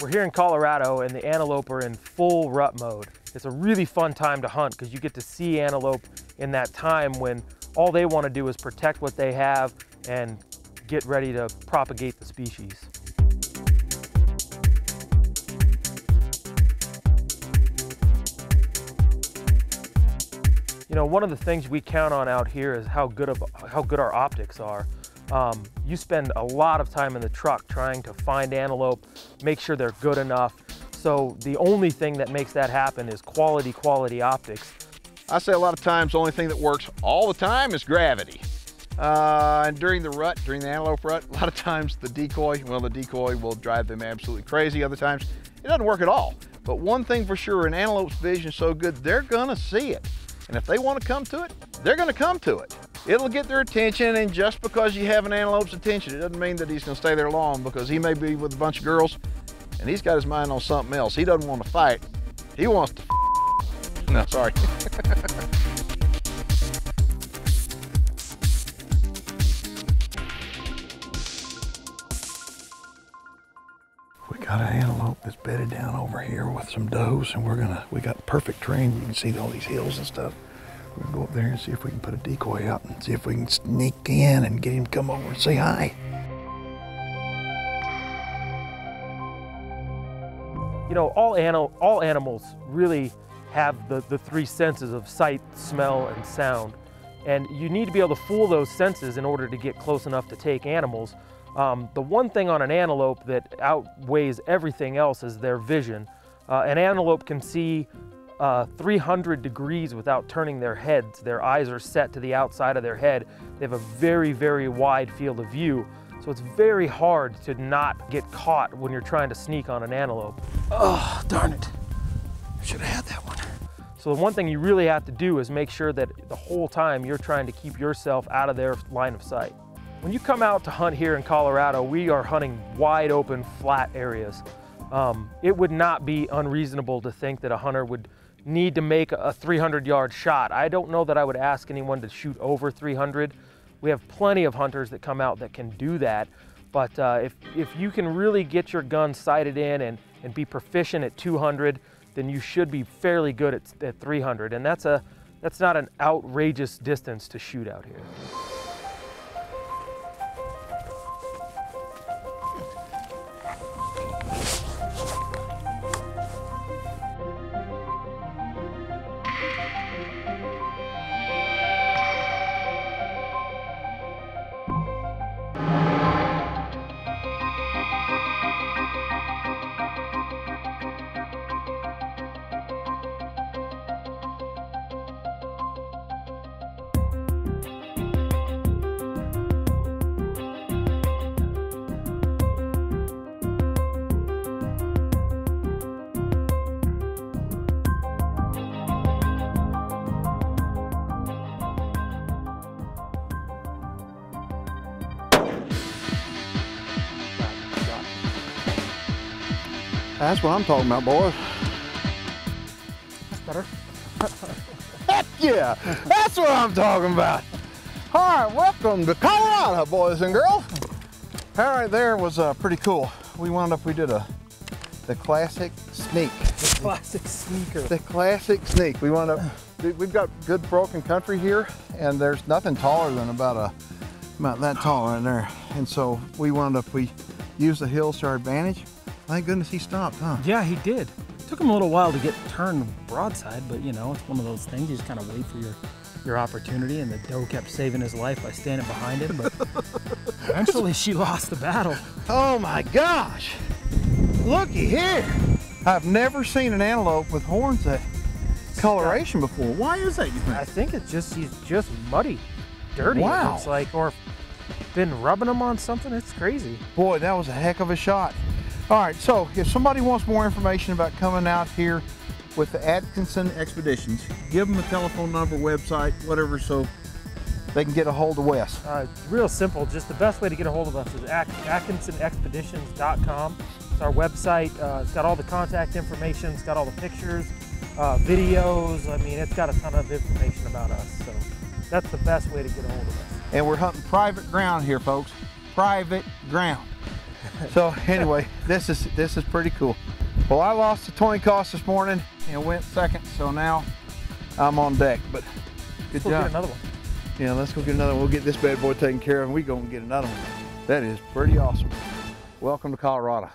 We're here in Colorado and the antelope are in full rut mode. It's a really fun time to hunt because you get to see antelope in that time when all they want to do is protect what they have and get ready to propagate the species. You know, one of the things we count on out here is how good of how good our optics are. Um, you spend a lot of time in the truck trying to find antelope, make sure they're good enough. So the only thing that makes that happen is quality, quality optics. I say a lot of times the only thing that works all the time is gravity. Uh, and during the rut, during the antelope rut, a lot of times the decoy, well, the decoy will drive them absolutely crazy. Other times it doesn't work at all. But one thing for sure, an antelope's vision is so good, they're gonna see it. And if they want to come to it, they're to come to it. It'll get their attention, and just because you have an antelope's attention, it doesn't mean that he's going to stay there long because he may be with a bunch of girls and he's got his mind on something else. He doesn't want to fight. He wants to No, sorry. We got an antelope that's bedded down over here with some does, and we're gonna, we got perfect terrain. You can see all these hills and stuff. We're gonna go up there and see if we can put a decoy out and see if we can sneak in and get him to come over and say hi. You know, all, animal, all animals really have the, the three senses of sight, smell, and sound. And you need to be able to fool those senses in order to get close enough to take animals. Um, the one thing on an antelope that outweighs everything else is their vision. Uh, an antelope can see uh, 300 degrees without turning their heads. Their eyes are set to the outside of their head. They have a very, very wide field of view. So it's very hard to not get caught when you're trying to sneak on an antelope. Oh, darn it. Should have had that one. So the one thing you really have to do is make sure that the whole time you're trying to keep yourself out of their line of sight. When you come out to hunt here in Colorado, we are hunting wide open, flat areas. Um, it would not be unreasonable to think that a hunter would need to make a 300 yard shot. I don't know that I would ask anyone to shoot over 300. We have plenty of hunters that come out that can do that. But uh, if, if you can really get your gun sighted in and, and be proficient at 200, then you should be fairly good at, at 300. And that's, a, that's not an outrageous distance to shoot out here. That's what I'm talking about, boys. That's better. Heck yeah, that's what I'm talking about. All right, welcome to Colorado, boys and girls. All right, there was uh, pretty cool. We wound up, we did a the classic sneak. The classic sneaker. The classic sneak. We wound up, we've got good broken country here, and there's nothing taller than about a about that tall right there. And so we wound up, we used the hills to our advantage. Thank goodness he stopped, huh? Yeah, he did. Took him a little while to get turned broadside, but you know, it's one of those things. You just kind of wait for your your opportunity, and the doe kept saving his life by standing behind him. But eventually, she lost the battle. Oh my gosh! Looky here! I've never seen an antelope with horns that coloration before. Why is that, you I think? think it's just, he's just muddy, dirty. Wow. It's like, or been rubbing them on something. It's crazy. Boy, that was a heck of a shot. All right, so if somebody wants more information about coming out here with the Atkinson Expeditions, give them a telephone number, website, whatever, so they can get a hold of Wes. Uh, real simple. Just the best way to get a hold of us is at atkinsonexpeditions.com. It's our website. Uh, it's got all the contact information. It's got all the pictures, uh, videos. I mean, it's got a ton of information about us. So that's the best way to get a hold of us. And we're hunting private ground here, folks. Private ground. So anyway, this is this is pretty cool. Well, I lost the towing cost this morning and went second, so now I'm on deck. But good Let's go get job. another one. Yeah, let's go get another one. We'll get this bad boy taken care of and we go and get another one. That is pretty awesome. Welcome to Colorado.